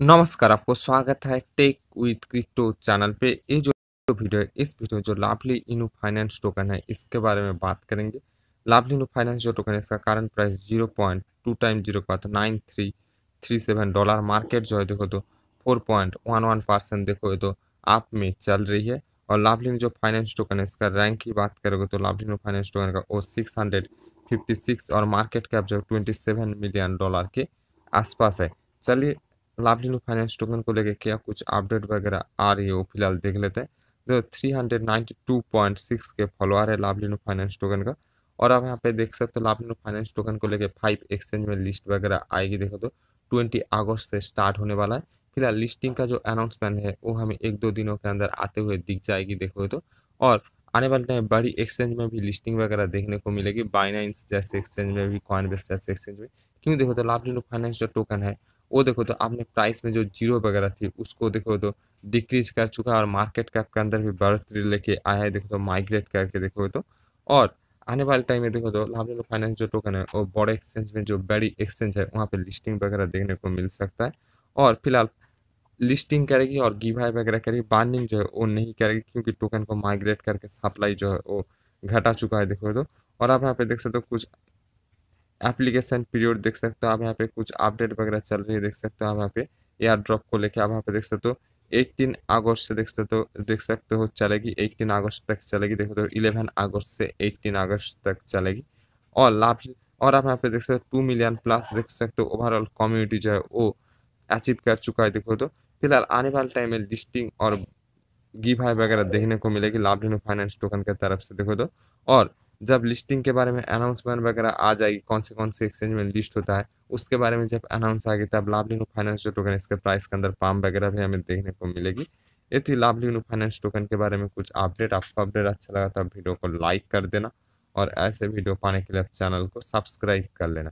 नमस्कार, आपको स्वागत है टेक विद क्रिप्टो चैनल पे। ये जो वीडियो है, इस वीडियो जो लाभली इनू फाइनेंस टोकन है, इसके बारे में बात करेंगे। लाभली इनू फाइनेंस जो टोकन है, इसका current price zero point two time zero का nine three three seven dollar market जो है, देखो तो four point one one percent देखो तो आप में चल रही है। और लाभली जो फाइनेंस टोकन है, इसका रैंक की बात करोगे तो लाभली फाइनेंस टोकन का वो सिक्स हंड्रेड फिफ्टी सिक्स और मार्केट कैप जो ट्वेंटी सेवन मिलियन डॉलर के आसपास है। चलिए लाभली फाइनेंस टोकन को लेके क्या कुछ अपडेट वगैरह आ रही है वो फ़िलहाल देख लेते हैं। तो three hundred ninety two point six के फॉलोअर है लाभली फाइनेंस टोकन का। और आप यहाँ पे देख सकते हो लाभली फाइनेंस टोकन को लेके फाइव एक्सचेंज में लिस्ट वगैरह आएगी। देखो तो ट्वेंटी अगस्त से स्टार्ट होने वाला है। फ़िलहाल लिस्टिंग का जो अनाउंसमेंट है वो हमें एक दो दिनों के अंदर आते हुए दिख जाएगी। देखो तो और आने वाले टाइम बड़ी एक्सचेंज में भी लिस्टिंग वगैरह देखने को मिलेगी। बाइनाइंस जैसे एक्सचेंज में भी कॉइनबेस जैसे एक्सचेंज में। क्यों? देखो तो लाभली फाइनेंस जो टोकन है वो देखो तो आपने प्राइस में जो ज़ीरो वगैरह थी, उसको देखो तो डिक्रीज कर चुका है और मार्केट कैप के अंदर भी बढ़ोतरी लेके आया है, देखो तो माइग्रेट करके देखो तो। और आने वाले टाइम में देखो तो लाभ फाइनेंस जो टोकन है, वो बड़े एक्सचेंज में जो बड़ी एक्सचेंज है, वहाँ पे लिस्टिंग वगैरह देखने को मिल सकता है। और फ़िलहाल लिस्टिंग करेगी और गिवाई वगैरह करेगी बार्निंग जो है वो नहीं करेगी, क्योंकि टोकन को माइग्रेट करके सप्लाई जो है वो घटा चुका है, देखो तो। और आप यहाँ पे देख सकते हो कुछ एप्लीकेशन पीरियड देख सकते हो आप, यहाँ पे कुछ अपडेट वगैरह चल रही है, देख सकते हो आप यहाँ पे। एयर ड्रॉप को लेके आप यहाँ पे देख सकते हो। एटीन अगस्त से देख सकते हो, देख सकते हो चलेगी एटीन अगस्त तक चलेगी, देखो तो इलेवन अगस्त से एटीन अगस्त तक चलेगी। और लाभ, और आप यहाँ पे देख सकते हो टू मिलियन प्लस देख सकते हो ओवरऑल कम्युनिटी जो है वो अचीव कर चुका है, देखो तो। फ़िलहाल आने वाले टाइम में लिस्टिंग और गिव वगैरह देखने को मिलेगी, लाभ फाइनेंस टोकन की तरफ़ से, देखो तो। और जब लिस्टिंग के बारे में अनाउंसमेंट वगैरह आ जाएगी कौन से कौन से एक्सचेंज में लिस्ट होता है, उसके बारे में जब अनाउंस आ आएगी तब लाभली फाइनेंस जो टोकन इसके प्राइस के अंदर पाम वगैरह भी हमें देखने को मिलेगी। ये थी लाभली फाइनेंस टोकन के बारे में कुछ अपडेट आपको अपडेट अच्छा लगा तो वीडियो को लाइक कर देना और ऐसे वीडियो पाने के लिए चैनल को सब्सक्राइब कर लेना।